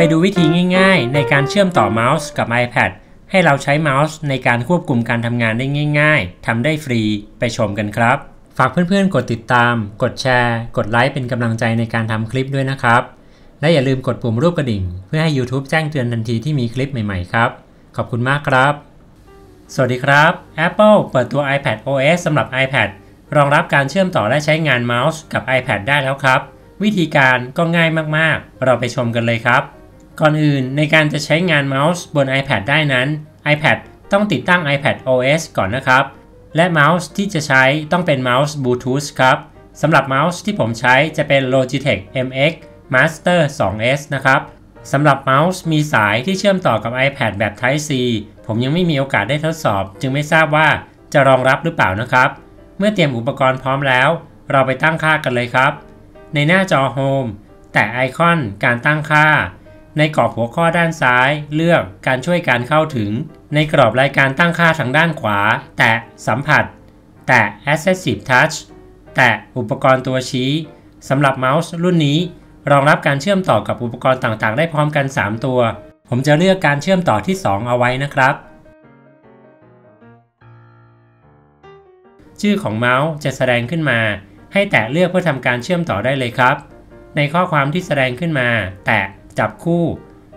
ไปดูวิธีง่ายๆ ในการเชื่อมต่อเมาส์กับ iPad ให้เราใช้เมาส์ในการควบคุมการทำงานได้ง่ายๆ ทำได้ฟรีไปชมกันครับ ฝากเพื่อนๆ กดติดตาม กดแชร์ กดไลค์เป็นกำลังใจในการทำคลิปด้วยนะครับ และอย่าลืมกดปุ่มรูปกระดิ่ง เพื่อให้ YouTube แจ้งเตือนทันทีที่มีคลิปใหม่ๆ ครับ ขอบคุณมากครับ สวัสดีครับ Apple เปิดตัว iPad OS สำหรับ iPad รองรับการเชื่อมต่อและใช้งานเมาส์กับ iPad ได้แล้วครับ วิธีการก็ง่ายมากๆ เราไปชมกันเลยครับ ก่อนอื่นในการจะใช้งานเมาส์บน iPad ได้นั้น iPad ต้องติดตั้ง iPad OS ก่อนนะครับ และเมาส์ที่จะใช้ต้องเป็นเมาส์บลูทูธครับสำหรับเมาส์ที่ผมใช้จะเป็น Logitech MX Master 2S นะครับสำหรับเมาส์มีสายที่เชื่อมต่อกับ iPad แบบ Type C ผมยังไม่มีโอกาสได้ทดสอบ จึงไม่ทราบว่าจะรองรับหรือเปล่านะครับ เมื่อเตรียมอุปกรณ์พร้อมแล้ว เราไปตั้งค่ากันเลยครับ ในหน้าจอ Home แตะไอคอนการตั้งค่า ในกรอบหัวข้อด้านซ้าย เลือกการช่วยการเข้าถึง ในกรอบรายการตั้งค่าทางด้านขวา แตะสัมผัส แตะ Accessive Touch แตะอุปกรณ์ตัวชี้สำหรับเมาส์รุ่นนี้ รองรับการเชื่อมต่อกับอุปกรณ์ต่างๆ ได้พร้อมกัน 3 ตัว ผมจะเลือกการเชื่อมต่อที่ 2 เอาไว้นะครับ ชื่อของเมาส์จะแสดงขึ้นมา ให้แตะเลือกเพื่อทำการเชื่อมต่อได้เลยครับ ในข้อความที่แสดงขึ้นมา แตะ จับคู่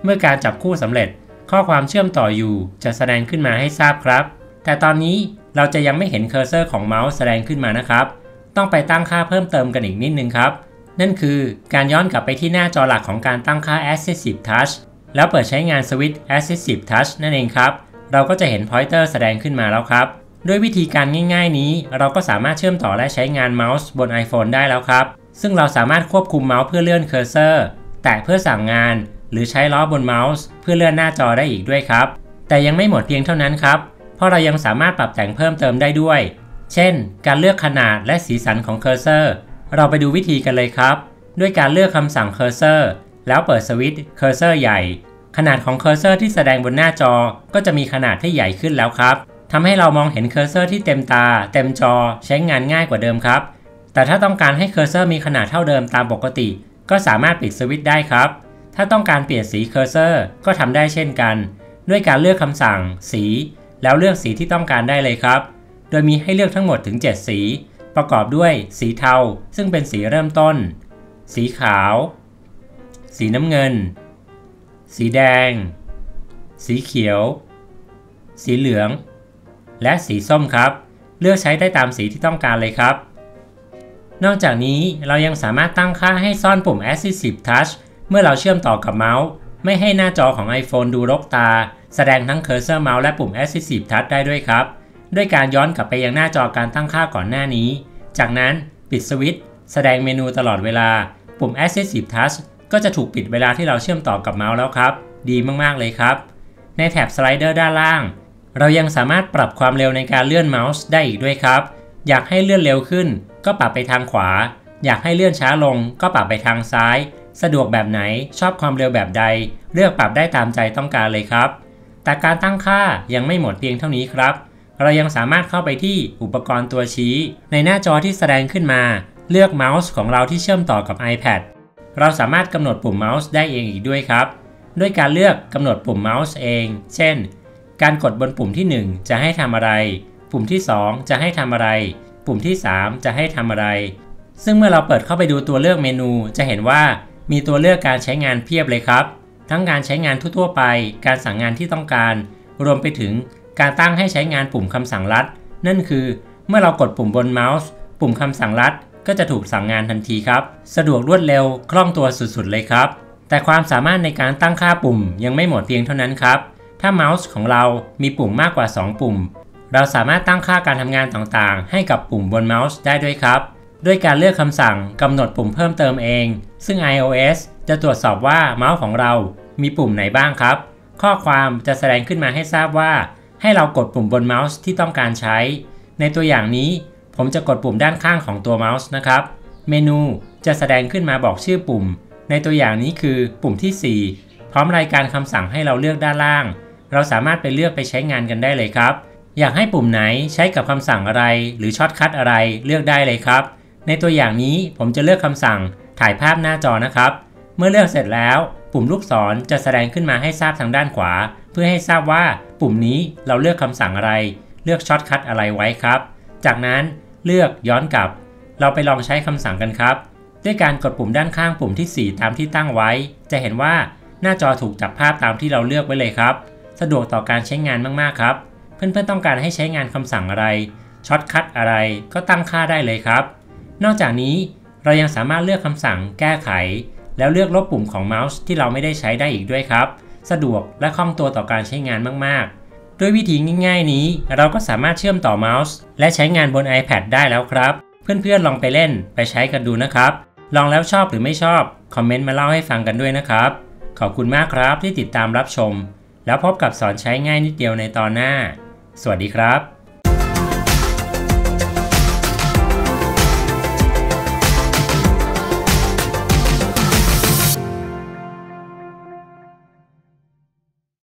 เมื่อการจับคู่สำเร็จ ข้อความเชื่อมต่ออยู่จะแสดงขึ้นมาให้ทราบครับ แต่ตอนนี้เราจะยังไม่เห็นเคอร์เซอร์ของเมาส์แสดงขึ้นมานะครับ ต้องไปตั้งค่าเพิ่มเติมกันอีกนิดนึงครับ นั่นคือการย้อนกลับไปที่หน้าจอหลักของการตั้งค่า AssistiveTouch แล้วเปิดใช้งานสวิตช์ AssistiveTouch นั่นเองครับ เราก็จะเห็น pointer แสดงขึ้นมาแล้วครับ ด้วยวิธีการง่าย ๆ นี้ เราก็สามารถเชื่อมต่อและใช้งานเมาส์บน iPhone ได้แล้วครับ ซึ่งเราสามารถควบคุมเมาส์เพื่อเลื่อนเคอร์เซอร์ แตะเพื่อสั่งงาน หรือใช้ล้อบนเมาส์เพื่อเลื่อนหน้าจอได้อีกด้วยครับ แต่ยังไม่หมดเพียงเท่านั้นครับ เพราะเรายังสามารถปรับแต่งเพิ่มเติมได้ด้วย เช่น การเลือกขนาดและสีสันของเคอร์เซอร์ เราไปดูวิธีกันเลยครับ ด้วยการเลือกคำสั่งเคอร์เซอร์ แล้วเปิดสวิตช์เคอร์เซอร์ใหญ่ ขนาดของเคอร์เซอร์ที่แสดงบนหน้าจอ ก็จะมีขนาดที่ใหญ่ขึ้นแล้วครับทำให้เรามองเห็นเคอร์เซอร์ที่เต็มตา เต็มจอใช้งานง่ายกว่าเดิมครับแต่ถ้าต้องการให้เคอร์เซอร์มีขนาดเท่าเดิมตามปกติ ก็สามารถปิดสวิตช์ได้ครับ ถ้าต้องการเปลี่ยนสีเคอร์เซอร์ก็ทำได้เช่นกัน ด้วยการเลือกคำสั่ง สี แล้วเลือกสีที่ต้องการได้เลยครับ โดยมีให้เลือกทั้งหมดถึง 7 สี ประกอบด้วยสีเทา ซึ่งเป็นสีเริ่มต้น สีขาว สีน้ำเงิน สีแดง สีเขียว สีเหลือง และสีส้มครับ เลือกใช้ได้ตามสีที่ต้องการเลยครับ นอกจากนี้เรายังสามารถตั้งค่าให้ซ่อนปุ่ม Assistive Touch เมื่อเราเชื่อมต่อกับเมาส์ ไม่ให้หน้าจอของ iPhone ดูรกตา แสดงทั้งเคอร์เซอร์เมาส์และปุ่ม Assistive Touch ได้ด้วยครับ ด้วยการย้อนกลับไปยังหน้าจอการตั้งค่าก่อนหน้านี้ จากนั้นปิดสวิตช์แสดงเมนูตลอดเวลา ปุ่ม Assistive Touch ก็จะถูกปิดเวลาที่เราเชื่อมต่อกับเมาส์แล้วครับ ดีมากๆเลยครับ ในแถบสไลเดอร์ด้านล่าง เรายังสามารถปรับความเร็วในการเลื่อนเมาส์ได้อีกด้วยครับ อยากให้เลื่อนเร็วขึ้น ก็ปรับไปทางขวา อยากให้เลื่อนช้าลง ก็ปรับไปทางซ้าย สะดวกแบบไหนชอบความเร็วแบบใด เลือกปรับได้ตามใจต้องการเลยครับ แต่การตั้งค่ายังไม่หมดเพียงเท่านี้ครับ เรายังสามารถเข้าไปที่อุปกรณ์ตัวชี้ ในหน้าจอที่แสดงขึ้นมา เลือกเมาส์ของเราที่เชื่อมต่อกับ iPad เราสามารถกำหนดปุ่มเมาส์ได้เองอีกด้วยครับ ด้วยการเลือกกำหนดปุ่มเมาส์เอง เช่น การกดบนปุ่มที่ 1 จะให้ทำอะไร ปุ่มที่ 2 จะให้ทำอะไร ปุ่มที่ 3 จะให้ทำอะไร ซึ่งเมื่อเราเปิดเข้าไปดูตัวเลือกเมนู จะเห็นว่ามีตัวเลือกการใช้งานเพียบเลยครับ ทั้งการใช้งานทั่วๆไป การสั่งงานที่ต้องการ รวมไปถึงการตั้งให้ใช้งานปุ่มคำสั่งลัด นั่นคือเมื่อเรากดปุ่มบนเมาส์ ปุ่มคำสั่งลัด ก็จะถูกสั่งงานทันทีครับ สะดวกรวดเร็วคล่องตัวสุดๆเลยครับ แต่ความสามารถในการตั้งค่าปุ่มยังไม่หมดเพียงเท่านั้นครับ ถ้าเมาส์ของเรามีปุ่มมากกว่า 2 ปุ่ม เราสามารถตั้งค่าการทำงานต่างๆ ให้กับปุ่มบนเมาส์ได้ด้วยครับ ด้วยการเลือกคำสั่งกำหนดปุ่มเพิ่มเติมเอง ซึ่ง iOS จะตรวจสอบว่าเมาส์ของเรามีปุ่มไหนบ้างครับ ข้อความจะแสดงขึ้นมาให้ทราบว่า ให้เรากดปุ่มบนเมาส์ที่ต้องการใช้ ในตัวอย่างนี้ ผมจะกดปุ่มด้านข้างของตัวเมาส์นะครับ เมนูจะแสดงขึ้นมาบอกชื่อปุ่ม ในตัวอย่างนี้คือปุ่มที่ 4 พร้อมรายการคำสั่งให้เราเลือกด้านล่าง เราสามารถไปเลือกไปใช้งานกันได้เลยครับ อยากให้ปุ่มไหนใช้กับคำสั่งอะไร หรือ shortcut อะไรเลือกได้เลยครับ ในตัวอย่างนี้ผมจะเลือกคำสั่งถ่ายภาพหน้าจอนะครับ เมื่อเลือกเสร็จแล้ว ปุ่มลูกศรจะแสดงขึ้นมาให้ทราบทางด้านขวา เพื่อให้ทราบว่าปุ่มนี้เราเลือกคำสั่งอะไร เลือก shortcut อะไรไว้ครับ จากนั้นเลือกย้อนกลับ เราไปลองใช้คำสั่งกันครับ ด้วยการกดปุ่มด้านข้างปุ่มที่ 4 ตามที่ตั้งไว้ จะเห็นว่าหน้าจอถูกจับภาพตามที่เราเลือกไว้เลยครับ สะดวกต่อการใช้งานมากๆครับ เพื่อนๆต้องการให้ใช้งานคำสั่งอะไร shortcut อะไรก็ตั้งค่าได้เลยครับ นอกจากนี้เรายังสามารถเลือกคำสั่งแก้ไข แล้วเลือกลบปุ่มของเมาส์ที่เราไม่ได้ใช้ได้อีกด้วยครับ สะดวกและคล่องตัวต่อการใช้งานมากๆ ด้วยวิธีง่ายๆนี้ เราก็สามารถเชื่อมต่อเมาส์ และใช้งานบน iPad ได้แล้วครับ เพื่อนๆลองไปเล่นไปใช้กันดูนะครับ ลองแล้วชอบหรือไม่ชอบ คอมเมนต์มาเล่าให้ฟังกันด้วยนะครับ ขอบคุณมากครับที่ติดตามรับชม แล้วพบกับสอนใช้ง่ายนิดเดียวในตอนหน้า สวัสดีครับ